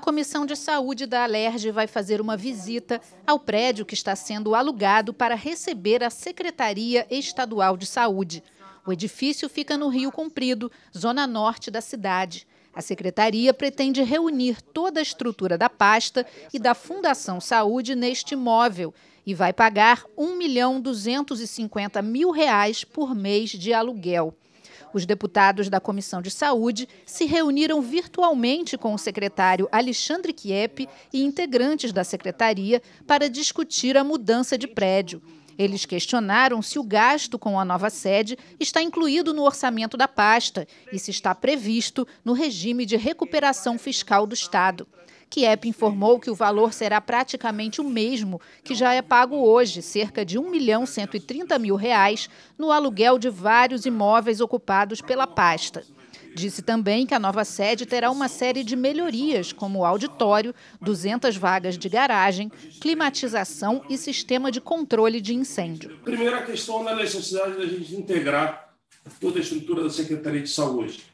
Comissão de Saúde da Alerj vai fazer uma visita ao prédio que está sendo alugado para receber a Secretaria Estadual de Saúde. O edifício fica no Rio Comprido, zona norte da cidade. A secretaria pretende reunir toda a estrutura da pasta e da Fundação Saúde neste imóvel e vai pagar R$ 1 milhão 250 mil reais por mês de aluguel. Os deputados da Comissão de Saúde se reuniram virtualmente com o secretário Alexandre Kiep e integrantes da secretaria para discutir a mudança de prédio. Eles questionaram se o gasto com a nova sede está incluído no orçamento da pasta e se está previsto no regime de recuperação fiscal do Estado. Kiep informou que o valor será praticamente o mesmo que já é pago hoje, cerca de 1 milhão 130 mil reais, no aluguel de vários imóveis ocupados pela pasta. Disse também que a nova sede terá uma série de melhorias, como auditório, 200 vagas de garagem, climatização e sistema de controle de incêndio. Primeira questão da necessidade da gente integrar toda a estrutura da Secretaria de Saúde.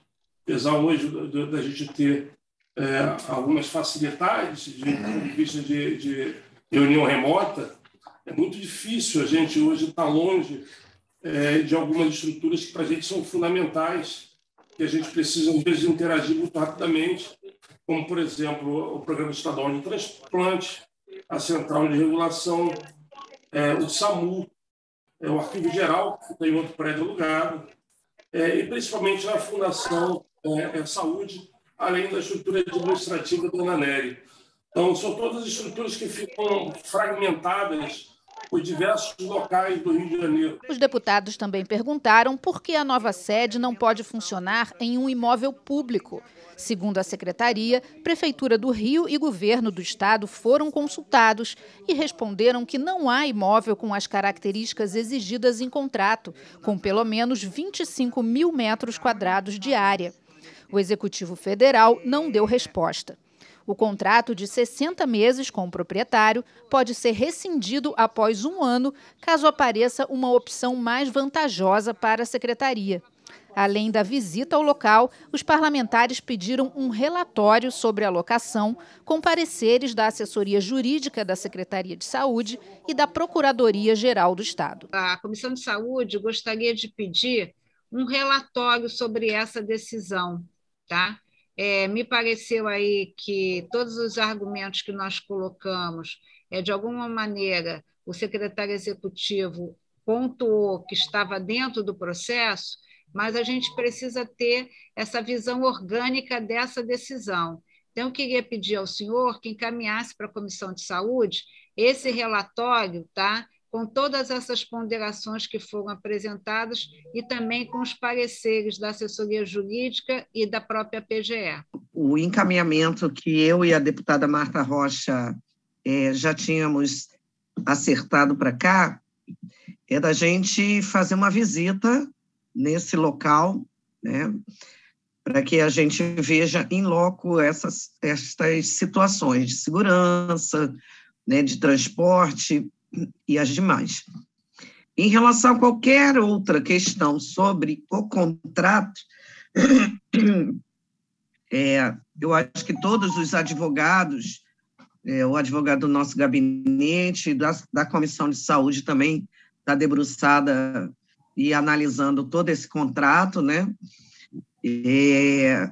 Apesar hoje da gente ter é, algumas facilidades de, de vista de, de, reunião remota, é muito difícil a gente hoje estar longe é, de algumas estruturas que para a gente são fundamentais, que a gente precisa, às vezes, interagir muito rapidamente, como, por exemplo, o Programa Estadual de Transplante, a Central de Regulação, é, o SAMU, é, o Arquivo Geral, que tem outro prédio alugado, é, e principalmente na Fundação é, é Saúde, além da estrutura administrativa do Ananeri. Então, são todas estruturas que ficam fragmentadas por diversos locais do Rio de Janeiro. Os deputados também perguntaram por que a nova sede não pode funcionar em um imóvel público. Segundo a secretaria, Prefeitura do Rio e Governo do Estado foram consultados e responderam que não há imóvel com as características exigidas em contrato, com pelo menos 25 mil metros quadrados de área. O Executivo Federal não deu resposta. O contrato de 60 meses com o proprietário pode ser rescindido após um ano, caso apareça uma opção mais vantajosa para a secretaria. Além da visita ao local, os parlamentares pediram um relatório sobre a locação, com pareceres da assessoria jurídica da Secretaria de Saúde e da Procuradoria-Geral do Estado. A Comissão de Saúde gostaria de pedir um relatório sobre essa decisão tá? É, me pareceu aí que todos os argumentos que nós colocamos, é, de alguma maneira, o secretário executivo pontuou que estava dentro do processo, mas a gente precisa ter essa visão orgânica dessa decisão. Então, eu queria pedir ao senhor que encaminhasse para a Comissão de Saúde esse relatório, tá? Com todas essas ponderações que foram apresentadas e também com os pareceres da assessoria jurídica e da própria PGE. O encaminhamento que eu e a deputada Marta Rocha é, já tínhamos acertado para cá é da gente fazer uma visita nesse local, né, para que a gente veja em loco essas estas situações de segurança, né, de transporte, e as demais. Em relação a qualquer outra questão sobre o contrato, é, eu acho que todos os advogados, é, o advogado do nosso gabinete, da, da Comissão de Saúde também está debruçada e analisando todo esse contrato, né? É,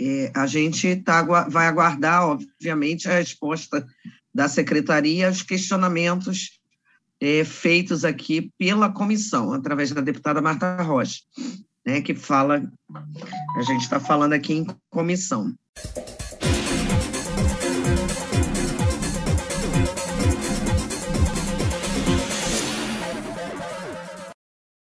é, a gente tá, vai aguardar, obviamente, a resposta da secretaria os questionamentos é, feitos aqui pela comissão, através da deputada Marta Rocha, né, que fala, a gente está falando aqui em comissão.